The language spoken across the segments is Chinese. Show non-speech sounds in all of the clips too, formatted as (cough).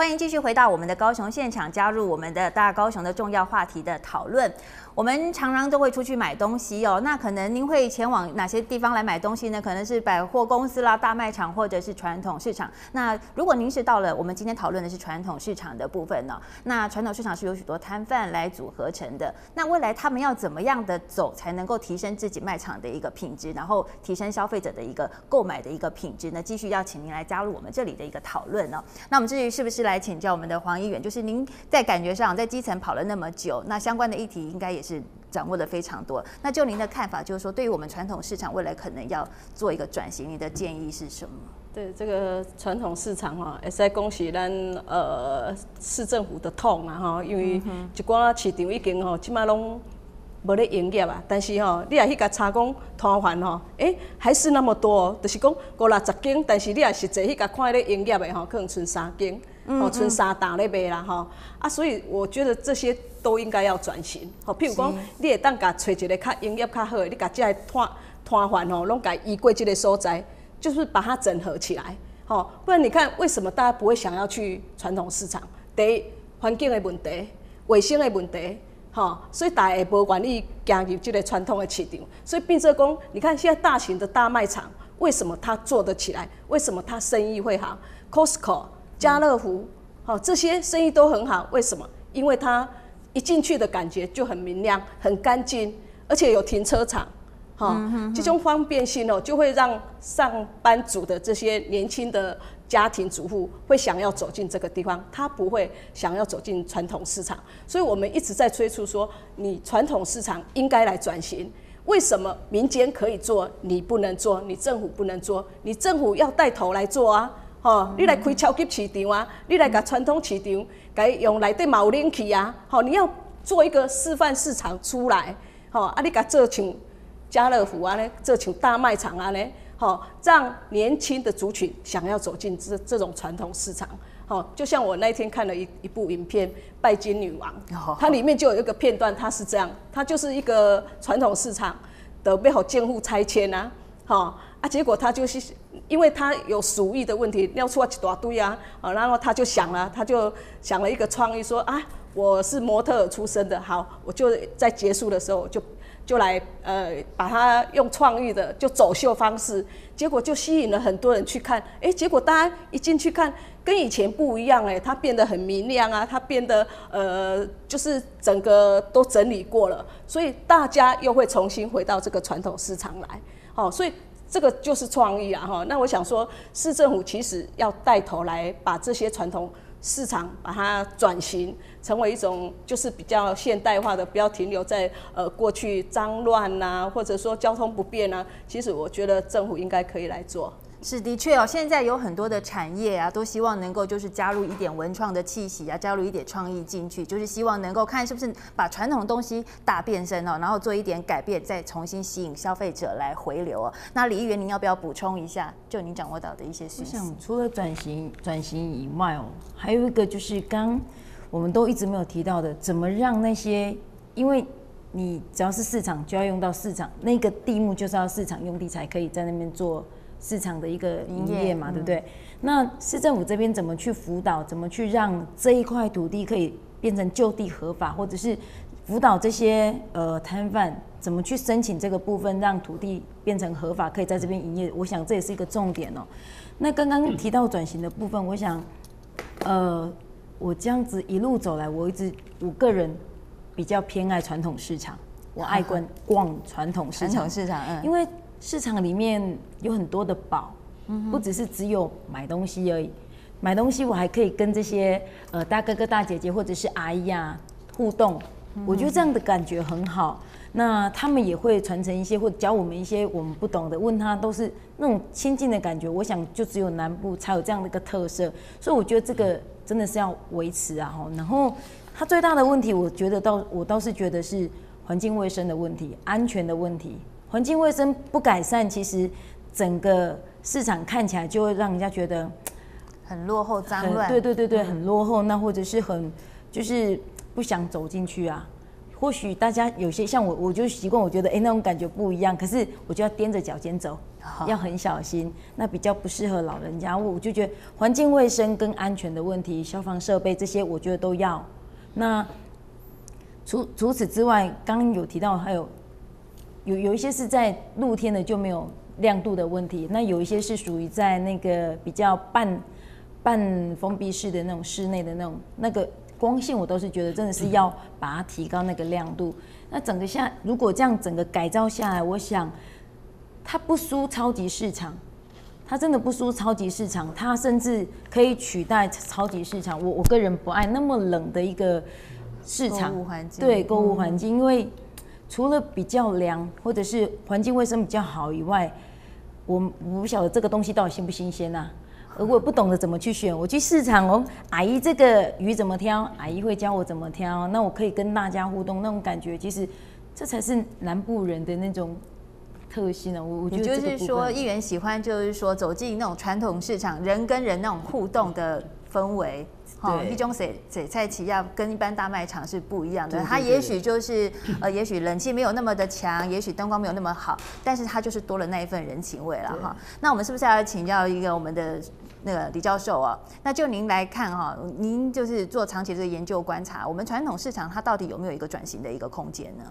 欢迎继续回到我们的高雄现场，加入我们的大高雄的重要话题的讨论。我们常常都会出去买东西哦，那可能您会前往哪些地方来买东西呢？可能是百货公司啦、大卖场，或者是传统市场。那如果您是到了我们今天讨论的是传统市场的部分呢？那传统市场是有许多摊贩来组合成的。那未来他们要怎么样的走，才能够提升自己卖场的一个品质，然后提升消费者的一个购买的一个品质呢？继续要请您来加入我们这里的一个讨论呢。那我们至于是不是来请教我们的黄议员？就是您在感觉上在基层跑了那么久，那相关的议题应该也是。掌握的非常多，那就您的看法，就是说，对于我们传统市场未来可能要做一个转型，你的建议是什么？对这个传统市场哈，也是恭喜咱呃市政府的痛啊哈，因为一寡市场已经吼，即马拢无咧营业啊，但是吼，你也去甲查讲摊贩吼，诶，还是那么多，就是讲五六十间，但是你也实际去甲看咧营业的吼，可能剩三间。哦，剩三档咧卖啦吼，啊，所以我觉得这些都应该要转型。吼，譬如讲，你会当甲找一个较营业较好，你甲这个摊摊贩吼，拢甲移过这个所在，就是把它整合起来。吼，不然你看为什么大家不会想要去传统市场？第一，环境的问题，卫生的问题，吼，所以大家无愿意加入这个传统的市场。所以变成讲，你看现在大型的大卖场，为什么它做得起来？为什么它生意会好？Costco。家乐福，好，这些生意都很好，为什么？因为它一进去的感觉就很明亮、很干净，而且有停车场，哈，这种方便性哦，就会让上班族的这些年轻的家庭主妇会想要走进这个地方，他不会想要走进传统市场。所以我们一直在催促说，你传统市场应该来转型。为什么民间可以做，你不能做？你政府不能做？你政府要带头来做啊！吼，你来开超级市场啊！你来甲传统市场，甲伊用内底毛领去啊！吼，你要做一个示范市场出来，吼啊！你甲做像家乐福啊呢，做像大卖场啊呢，吼，让年轻的族群想要走进这这种传统市场，吼，就像我那天看了一一部影片《拜金女王》，它里面就有一个片段，它是这样，它就是一个传统市场的被好建户拆迁啊，吼啊，结果他就是。因为他有鼠疫的问题，尿出来一大堆啊，啊，然后他就想了，他就想了一个创意，说啊，我是模特出身的，好，我就在结束的时候就就来呃，把它用创意的就走秀方式，结果就吸引了很多人去看，哎，结果大家一进去看，跟以前不一样，哎，它变得很明亮啊，它变得呃，就是整个都整理过了，所以大家又会重新回到这个传统市场来，好，所以。这个就是创意啊！哈，那我想说，市政府其实要带头来把这些传统市场把它转型，成为一种就是比较现代化的，不要停留在呃过去脏乱呐，或者说交通不便呐。其实我觉得政府应该可以来做。是的确哦，现在有很多的产业啊，都希望能够就是加入一点文创的气息啊，加入一点创意进去，就是希望能够看是不是把传统东西大变身哦，然后做一点改变，再重新吸引消费者来回流哦。那李议员，您要不要补充一下？就您掌握到的一些事情。想除了转型转型以外哦，还有一个就是刚我们都一直没有提到的，怎么让那些因为你只要是市场就要用到市场那个地目就是要市场用地才可以在那边做。市场的一个营业嘛，对不对？那市政府这边怎么去辅导？怎么去让这一块土地可以变成就地合法，或者是辅导这些呃摊贩怎么去申请这个部分，让土地变成合法，可以在这边营业？我想这也是一个重点哦。那刚刚提到转型的部分，我想，呃，我这样子一路走来，我一直我个人比较偏爱传统市场，我爱 (laughs) 逛逛传统市场，市场，嗯，因为。市场里面有很多的宝，不只是只有买东西而已。买东西我还可以跟这些呃大哥哥大姐姐或者是阿姨啊互动，我觉得这样的感觉很好。那他们也会传承一些或教我们一些我们不懂的，问他都是那种亲近的感觉。我想就只有南部才有这样的一个特色，所以我觉得这个真的是要维持啊。然后它最大的问题，我觉得倒我倒是觉得是环境卫生的问题、安全的问题。环境卫生不改善，其实整个市场看起来就会让人家觉得 (tsk) 很落后、脏乱。对对对对，很落后。那或者是很就是不想走进去啊，或许大家有些像我，我就习惯，我觉得哎那种感觉不一样，可是我就要踮着脚尖走，要很小心，那比较不适合老人家。我我就觉得环境卫生跟安全的问题，消防设备这些，我觉得都要。那除除此之外，刚刚有提到还有有有一些是在露天的就没有亮度的问题，那有一些是属于在那个比较半半封闭式的那种室内的那种那个。光线我都是觉得真的是要把它提高那个亮度。那整个下如果这样整个改造下来，我想它不输超级市场，它真的不输超级市场，它甚至可以取代超级市场。我我个人不爱那么冷的一个市场，对购物环境，因为除了比较凉或者是环境卫生比较好以外，我我不晓得这个东西到底新不新鲜呐。如果不懂得怎么去选，我去市场哦，阿姨这个鱼怎么挑？阿姨会教我怎么挑，那我可以跟大家互动，那种感觉其实这才是南部人的那种特性呢。我我觉得就是说，议员喜欢就是说走进那种传统市场，人跟人那种互动的氛围。哦，一种水水菜企要跟一般大卖场是不一样的，它也许就是呃，也许冷气没有那么的强，也许灯光没有那么好，但是它就是多了那一份人情味了哈。那我们是不是要请教一个我们的？那个李教授啊，那就您来看哈，您就是做长期这个研究观察，我们传统市场它到底有没有一个转型的一个空间呢？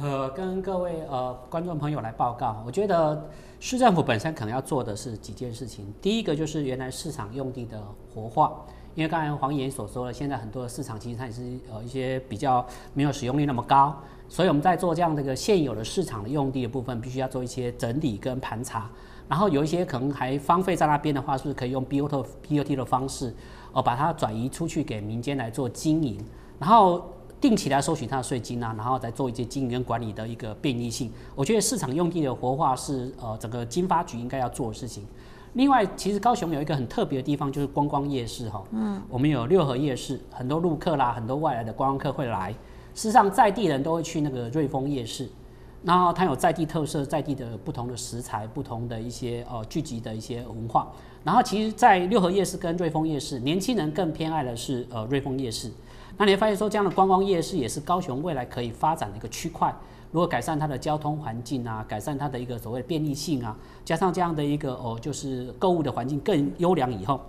呃，跟各位呃观众朋友来报告，我觉得市政府本身可能要做的是几件事情。第一个就是原来市场用地的活化，因为刚才黄岩所说的，现在很多的市场其实它也是呃一些比较没有使用率那么高，所以我们在做这样的一个现有的市场的用地的部分，必须要做一些整理跟盘查。然后有一些可能还荒废在那边的话，是不是可以用 BOT BOT 的方式，呃，把它转移出去给民间来做经营，然后定期来收取它的税金啊，然后再做一些经营跟管理的一个便利性。我觉得市场用地的活化是呃整个经发局应该要做的事情。另外，其实高雄有一个很特别的地方，就是观光夜市哈，嗯，我们有六合夜市，很多陆客啦，很多外来的观光客会来，事实上在地人都会去那个瑞丰夜市。然后它有在地特色，在地的不同的食材，不同的一些呃聚集的一些文化。然后其实，在六合夜市跟瑞丰夜市，年轻人更偏爱的是呃瑞丰夜市。那你会发现说，这样的观光夜市也是高雄未来可以发展的一个区块。如果改善它的交通环境啊，改善它的一个所谓便利性啊，加上这样的一个哦，就是购物的环境更优良以后，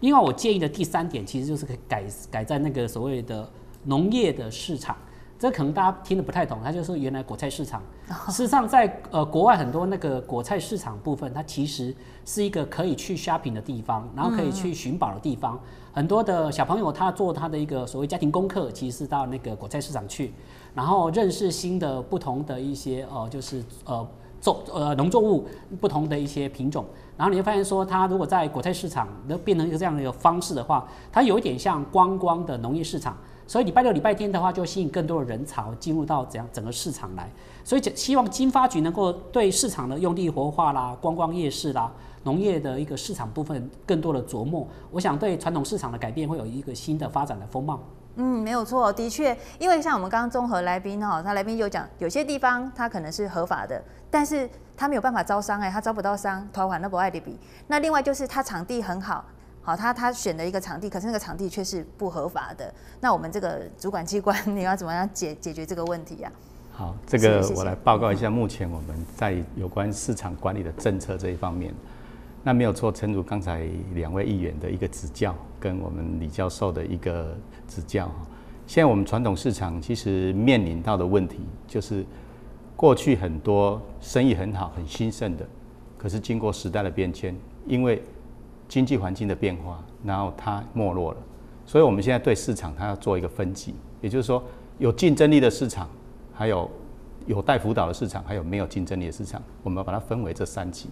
另外我建议的第三点，其实就是可以改改在那个所谓的农业的市场。这可能大家听得不太懂，它就是原来果菜市场。事实上，在呃国外很多那个果菜市场部分，它其实是一个可以去 shopping 的地方，然后可以去寻宝的地方。很多的小朋友他做他的一个所谓家庭功课，其实是到那个果菜市场去，然后认识新的不同的一些呃就是呃作呃农作物不同的一些品种。然后你会发现说，它如果在果菜市场能变成一个这样的一个方式的话，它有一点像观光的农业市场。所以礼拜六、礼拜天的话，就吸引更多的人潮进入到怎样整个市场来。所以希望金发局能够对市场的用地活化啦、观光夜市啦、农业的一个市场部分更多的琢磨。我想对传统市场的改变会有一个新的发展的风貌。嗯，没有错，的确，因为像我们刚刚综合来宾哈，他来宾就讲，有些地方他可能是合法的，但是他没有办法招商哎，他招不到商，团款那不爱的比。那另外就是他场地很好。好，他他选的一个场地，可是那个场地却是不合法的。那我们这个主管机关，(laughs) 你要怎么样解解决这个问题呀？好，这个我来报告一下，目前我们在有关市场管理的政策这一方面，那没有错，诚如刚才两位议员的一个指教，跟我们李教授的一个指教哈。现在我们传统市场其实面临到的问题，就是过去很多生意很好、很兴盛的，可是经过时代的变迁，因为经济环境的变化，然后它没落了，所以我们现在对市场它要做一个分级，也就是说有竞争力的市场，还有有待辅导的市场，还有没有竞争力的市场，我们把它分为这三级。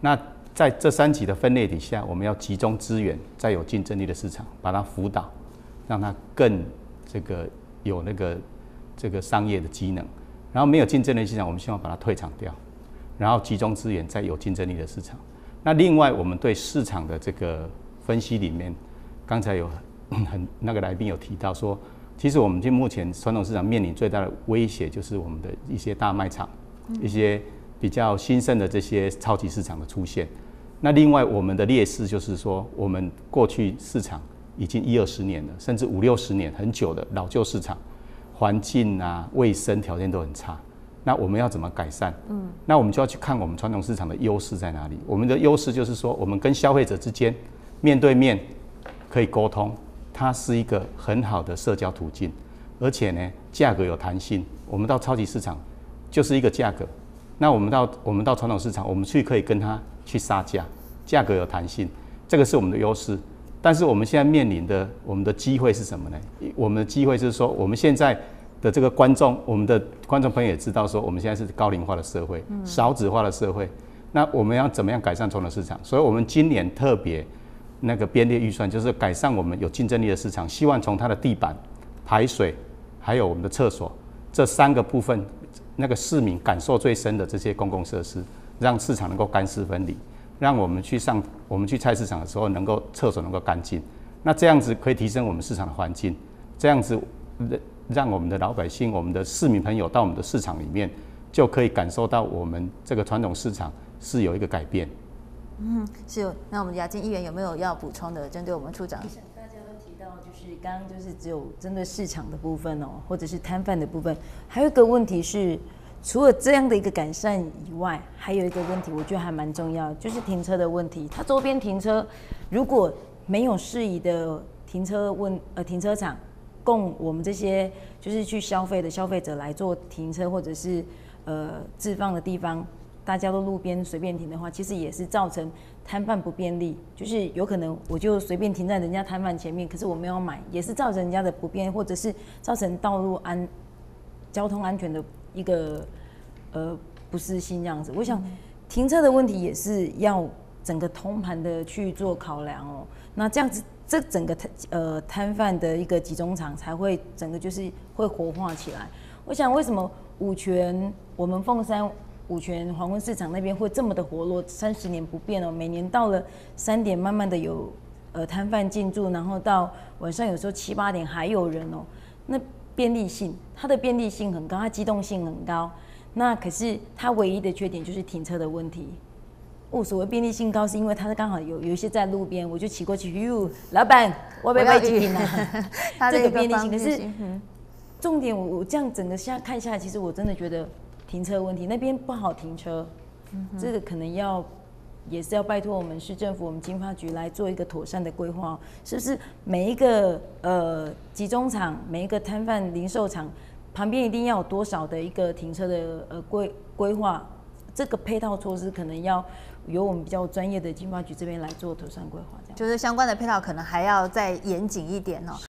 那在这三级的分类底下，我们要集中资源，在有竞争力的市场把它辅导，让它更这个有那个这个商业的机能。然后没有竞争力市场，我们希望把它退场掉，然后集中资源在有竞争力的市场。那另外，我们对市场的这个分析里面，刚才有很那个来宾有提到说，其实我们就目前传统市场面临最大的威胁，就是我们的一些大卖场，一些比较兴盛的这些超级市场的出现。那另外，我们的劣势就是说，我们过去市场已经一二十年了，甚至五六十年很久的老旧市场，环境啊、卫生条件都很差。那我们要怎么改善？嗯，那我们就要去看我们传统市场的优势在哪里。我们的优势就是说，我们跟消费者之间面对面可以沟通，它是一个很好的社交途径，而且呢，价格有弹性。我们到超级市场就是一个价格，那我们到我们到传统市场，我们去可以跟他去杀价，价格有弹性，这个是我们的优势。但是我们现在面临的我们的机会是什么呢？我们的机会就是说，我们现在。的这个观众，我们的观众朋友也知道说，我们现在是高龄化的社会，少子化的社会。那我们要怎么样改善传统市场？所以我们今年特别那个编列预算，就是改善我们有竞争力的市场。希望从它的地板、排水，还有我们的厕所这三个部分，那个市民感受最深的这些公共设施，让市场能够干湿分离，让我们去上我们去菜市场的时候，能够厕所能够干净。那这样子可以提升我们市场的环境，这样子。让我们的老百姓、我们的市民朋友到我们的市场里面，就可以感受到我们这个传统市场是有一个改变。嗯，是。那我们雅金议员有没有要补充的？针对我们处长，刚刚就是只有针对市场的部分哦，或者是摊贩的部分，还有一个问题是，除了这样的一个改善以外，还有一个问题，我觉得还蛮重要，就是停车的问题。它周边停车如果没有适宜的停车问呃停车场。供我们这些就是去消费的消费者来做停车或者是呃置放的地方，大家都路边随便停的话，其实也是造成摊贩不便利。就是有可能我就随便停在人家摊贩前面，可是我没有买，也是造成人家的不便，或者是造成道路安交通安全的一个呃不适性这样子。我想停车的问题也是要整个通盘的去做考量哦。那这样子。这整个摊呃摊贩的一个集中场才会整个就是会活化起来。我想为什么五泉我们凤山五泉黄昏市场那边会这么的活络，三十年不变哦，每年到了三点慢慢的有呃摊贩进驻，然后到晚上有时候七八点还有人哦。那便利性，它的便利性很高，它机动性很高。那可是它唯一的缺点就是停车的问题。哦，所谓便利性高，是因为它是刚好有有一些在路边，我就骑过去。哟，老板，我被被停了。(laughs) 这个便利性，可是重点，我我这样整个现在看下来，其实我真的觉得停车问题那边不好停车，这个可能要也是要拜托我们市政府、我们经发局来做一个妥善的规划，是不是？每一个呃集中场、每一个摊贩零售场旁边一定要有多少的一个停车的呃规规划？这个配套措施可能要。由我们比较专业的经发局这边来做妥善规划，这样就是相关的配套可能还要再严谨一点哦。